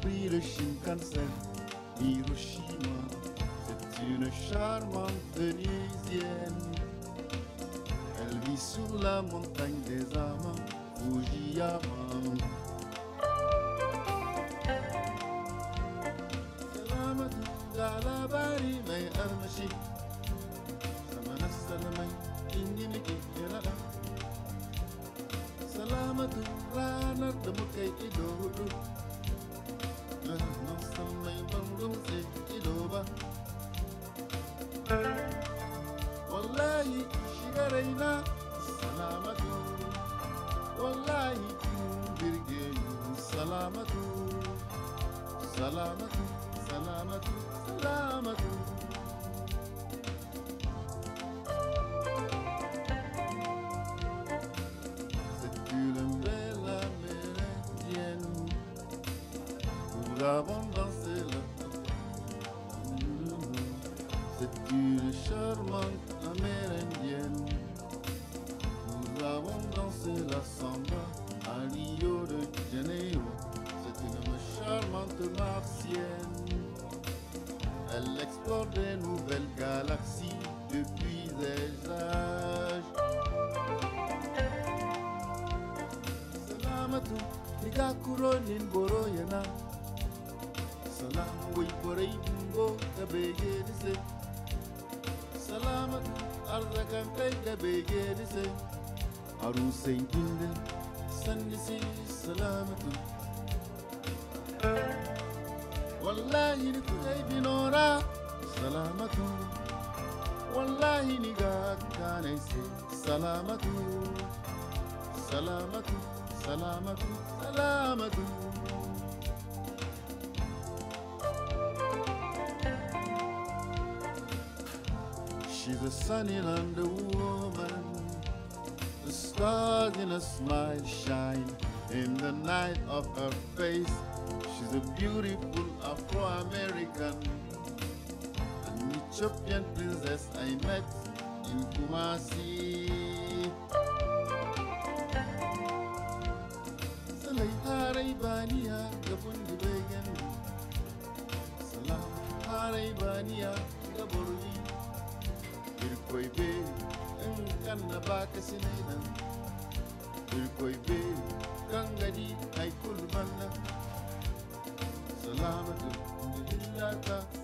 pris le Shinkansen, Hiroshima, c'est une charmante Vénusienne. Elle vit sur la montagne des amants, Fujiyama. Salamatu ga labari والله شغرينا سلامة والله برجين سلامة سلامة سلامة سلامة, سلامة avons dansé là. C'est une charmante Explore des nouvelles galaxies depuis des âges. salamatu riga kuronin boro yana salam wai borai bungo da bege dise salamatu arzakan kai da bege dise arusai inda sandisi salamatu wallahi ni kudai binora salamatu. Wallahi ni ga kanai sai. Salamatu. Salamatu. Salamatu. Salamatu. She's a sunny woman. The stars in her smile shine In the night of her face. She's a beautiful Afro-American. An Ethiopian princess I met in Kumasi. Salai harai baniya ga bundi begen salam harai baniya ga borli irkoi be in kan na baka sinainan irkoi be kan gadi ai kulmanna salamatu lillata